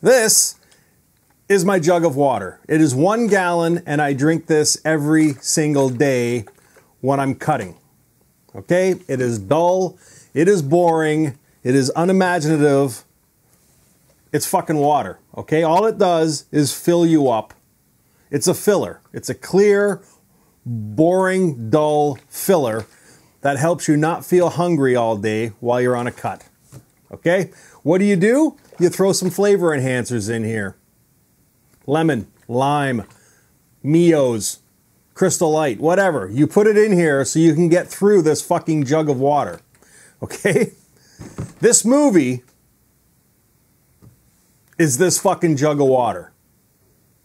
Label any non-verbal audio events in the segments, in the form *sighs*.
This is my jug of water. It is one gallon, and I drink this every single day when I'm cutting. Okay? It is dull, it is boring, it is unimaginative. It's fucking water. Okay? All it does is fill you up. It's a filler, it's a clear, boring, dull filler that helps you not feel hungry all day while you're on a cut. Okay? What do you do? You throw some flavor enhancers in here lemon, lime, Mio's, Crystal Light, whatever. You put it in here so you can get through this fucking jug of water. Okay? This movie is this fucking jug of water,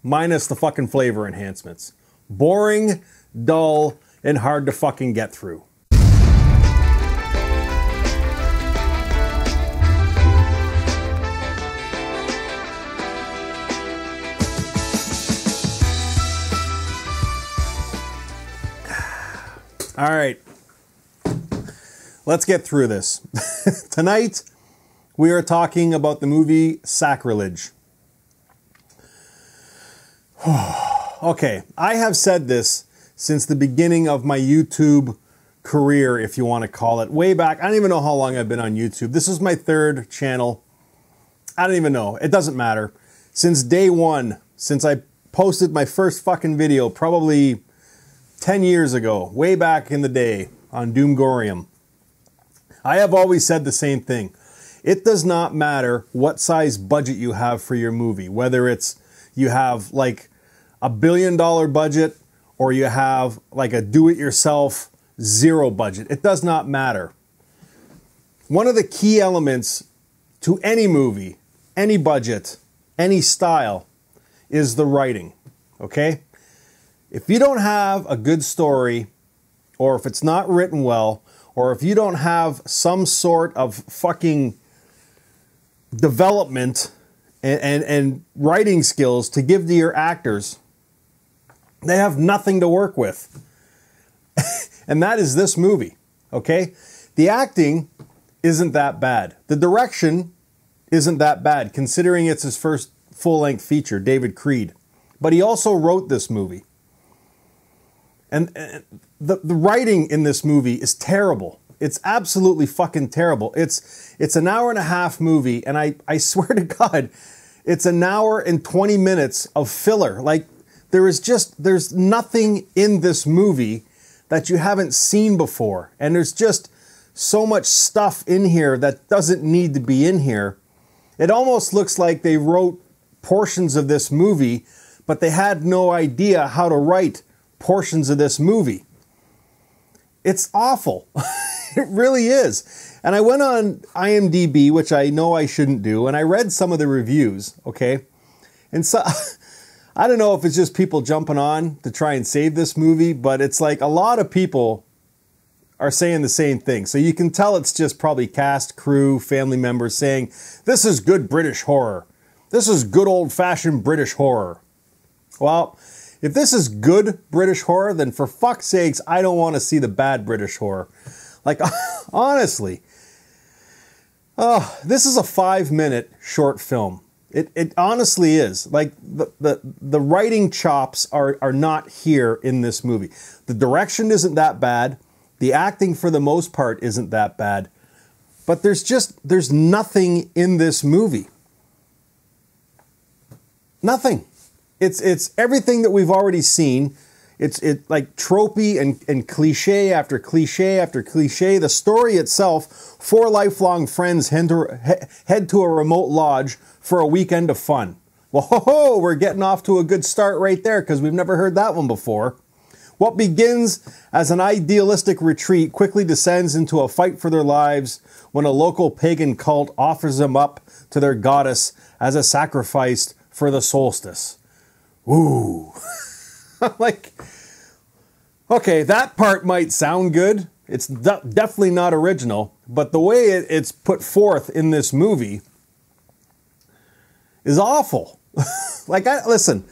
minus the fucking flavor enhancements. Boring, dull, and hard to fucking get through. All right. Let's get through this. *laughs* Tonight, we are talking about the movie Sacrilege. *sighs* okay, I have said this since the beginning of my YouTube career, if you want to call it, way back. I don't even know how long I've been on YouTube. This is my third channel. I don't even know. It doesn't matter. Since day one, since I posted my first fucking video, probably 10 years ago, way back in the day on Doomgorium, I have always said the same thing. It does not matter what size budget you have for your movie, whether it's you have like a billion dollar budget or you have like a do it yourself zero budget. It does not matter. One of the key elements to any movie, any budget, any style is the writing. Okay? If you don't have a good story, or if it's not written well, or if you don't have some sort of fucking development and, and, and, writing skills to give to your actors, they have nothing to work with. *laughs* and that is this movie, okay? The acting isn't that bad. The direction isn't that bad, considering it's his first full length feature, David Creed. But he also wrote this movie. And, uh, the, the writing in this movie is terrible. It's absolutely fucking terrible. It's it's an hour and a half movie, and I, I *laughs* swear to God, it's an hour and 20 minutes of filler. Like there is just there's nothing in this movie that you haven't seen before. And there's just so much stuff in here that doesn't need to be in here. It almost looks like they wrote portions of this movie, but they had no idea how to write portions of this movie. It's awful. *laughs* it really is. And I went on IMDb, which I know I shouldn't do, and I read some of the reviews, okay? And so *laughs* I don't know if it's just people jumping on to try and save this movie, but it's like a lot of people are saying the same thing. So you can tell it's just probably cast, crew, family members saying, This is good British horror. This is good old fashioned British horror. Well, if this is good British horror, then for fuck's sakes, I don't want to see the bad British horror. Like, *laughs* honestly. Oh, this is a five minute short film. It, it honestly is. Like, the, the, the writing chops are, are not here in this movie. The direction isn't that bad. The acting, for the most part, isn't that bad. But there's just, there's nothing in this movie. Nothing. It's it's everything that we've already seen. It's it like tropey and, and cliche after cliche after cliche. The story itself: four lifelong friends head to, head to a remote lodge for a weekend of fun. Well, ho, ho, we're getting off to a good start right there because we've never heard that one before. What begins as an idealistic retreat quickly descends into a fight for their lives when a local pagan cult offers them up to their goddess as a sacrifice for the solstice. Ooh. *laughs* like, okay, that part might sound good. It's de- definitely not original, but the way it, it's put forth in this movie is awful. *laughs* like, I, listen,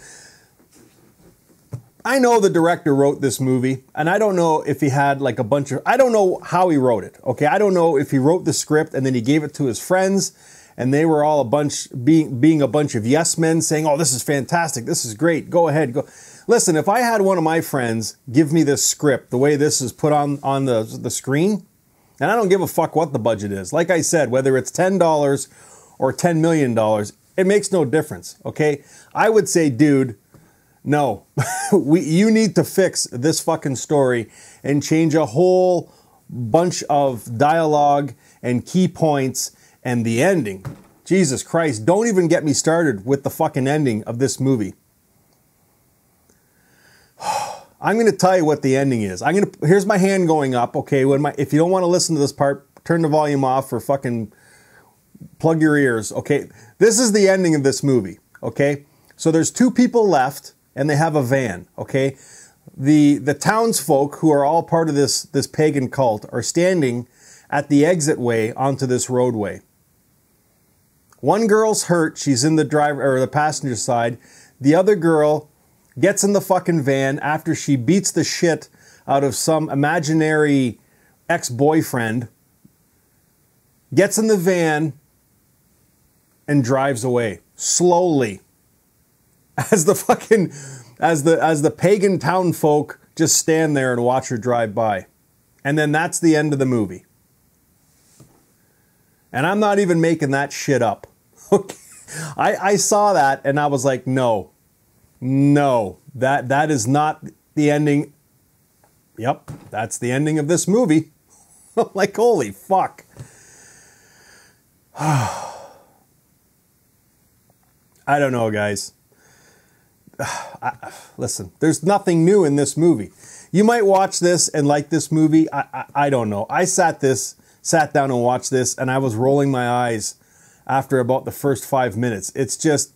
I know the director wrote this movie, and I don't know if he had like a bunch of, I don't know how he wrote it, okay? I don't know if he wrote the script and then he gave it to his friends and they were all a bunch being being a bunch of yes men saying, "Oh, this is fantastic. This is great. Go ahead. Go." Listen, if I had one of my friends give me this script the way this is put on on the the screen, and I don't give a fuck what the budget is. Like I said, whether it's $10 or $10 million, it makes no difference, okay? I would say, dude, no. *laughs* we you need to fix this fucking story and change a whole bunch of dialogue and key points and the ending. Jesus Christ, don't even get me started with the fucking ending of this movie. *sighs* I'm going to tell you what the ending is. I'm going to here's my hand going up, okay? When my if you don't want to listen to this part, turn the volume off or fucking plug your ears, okay? This is the ending of this movie, okay? So there's two people left and they have a van, okay? The the townsfolk who are all part of this this pagan cult are standing at the exit way onto this roadway. One girl's hurt, she's in the driver or the passenger side. The other girl gets in the fucking van after she beats the shit out of some imaginary ex-boyfriend, gets in the van and drives away slowly. *laughs* As the fucking as the as the pagan town folk just stand there and watch her drive by. And then that's the end of the movie. And I'm not even making that shit up. Okay. *laughs* I, I saw that and I was like, no, no, that that is not the ending. Yep, that's the ending of this movie. *laughs* like, holy fuck. *sighs* I don't know, guys. *sighs* I, listen, there's nothing new in this movie. You might watch this and like this movie. I, I, I don't know. I sat this, sat down and watched this, and I was rolling my eyes after about the first five minutes. It's just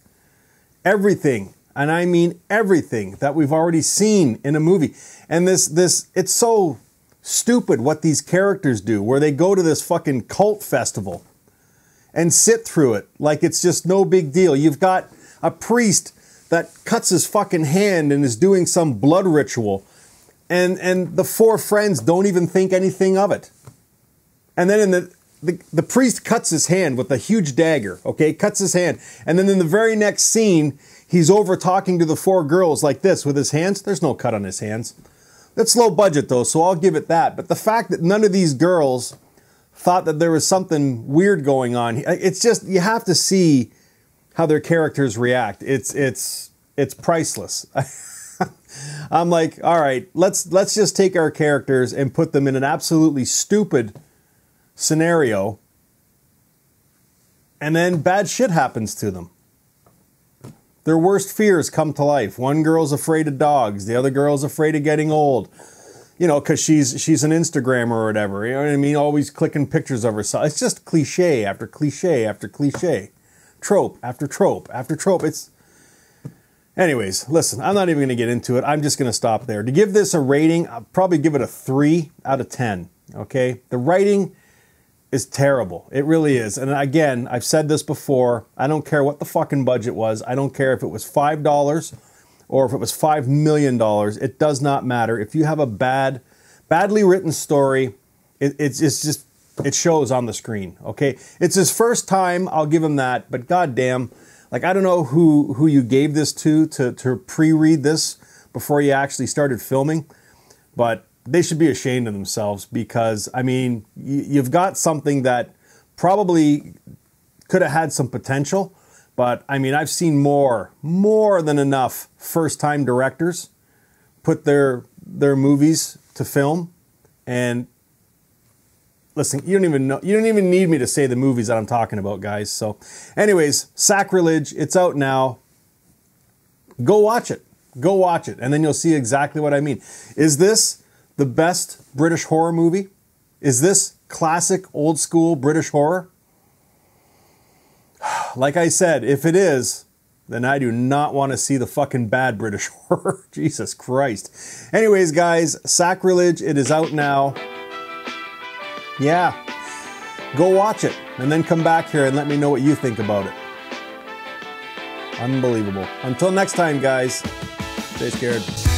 everything, and I mean everything that we've already seen in a movie. And this, this, it's so stupid what these characters do, where they go to this fucking cult festival and sit through it like it's just no big deal. You've got a priest that cuts his fucking hand and is doing some blood ritual. And, and the four friends don't even think anything of it. And then in the, the, priest cuts his hand with a huge dagger, okay? Cuts his hand. And then in the very next scene, he's over talking to the four girls like this with his hands. There's no cut on his hands. That's low budget though, so I'll give it that. But the fact that none of these girls thought that there was something weird going on, it's just, you have to see how their characters react. It's it's it's priceless. *laughs* I'm like, all right, let's let's just take our characters and put them in an absolutely stupid scenario, and then bad shit happens to them. Their worst fears come to life. One girl's afraid of dogs. The other girl's afraid of getting old. You know, because she's she's an Instagrammer or whatever. You know what I mean? Always clicking pictures of herself. It's just cliche after cliche after cliche trope after trope after trope. It's Anyways, listen, I'm not even going to get into it. I'm just going to stop there. To give this a rating, I'll probably give it a 3 out of 10. Okay? The writing is terrible. It really is. And again, I've said this before. I don't care what the fucking budget was. I don't care if it was $5 or if it was $5 million. It does not matter. If you have a bad, badly written story, it, it's, it's just it shows on the screen. Okay, it's his first time. I'll give him that. But goddamn, like I don't know who who you gave this to to to pre-read this before you actually started filming, but they should be ashamed of themselves because I mean you've got something that probably could have had some potential, but I mean I've seen more more than enough first-time directors put their their movies to film and listen, you don't even know, you don't even need me to say the movies that I'm talking about, guys. So, anyways, Sacrilege, it's out now. Go watch it. Go watch it, and then you'll see exactly what I mean. Is this the best British horror movie? Is this classic, old school British horror? *sighs* Like I said, if it is, then I do not want to see the fucking bad British *laughs* horror. Jesus Christ. Anyways, guys, Sacrilege, it is out now. Yeah. Go watch it and then come back here and let me know what you think about it. Unbelievable. Until next time, guys, stay scared.